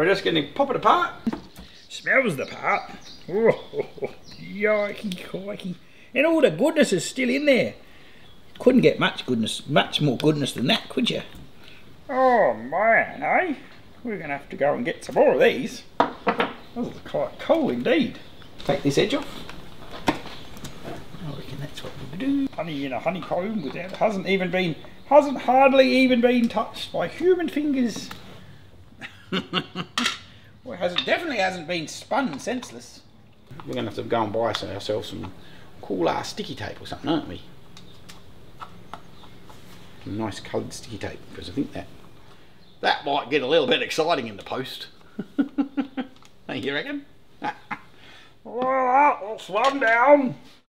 We're just going to pop it apart. Smells the part. Oh, yikey. And all the goodness is still in there. Couldn't get much goodness, much more goodness than that, could you? Oh man, eh? We're going to have to go and get some more of these. Are quite cool indeed. Take this edge off. I reckon that's what we do. Honey in a honeycomb without hasn't even been hasn't hardly even been touched by human fingers. well, it hasn't definitely hasn't been spun senseless. We're gonna have to go and buy ourselves some cool ass sticky tape or something, aren't we? Some nice coloured sticky tape because I think that that might get a little bit exciting in the post. you reckon? well, that's one down.